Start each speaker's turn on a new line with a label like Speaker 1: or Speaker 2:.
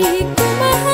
Speaker 1: adik kumahal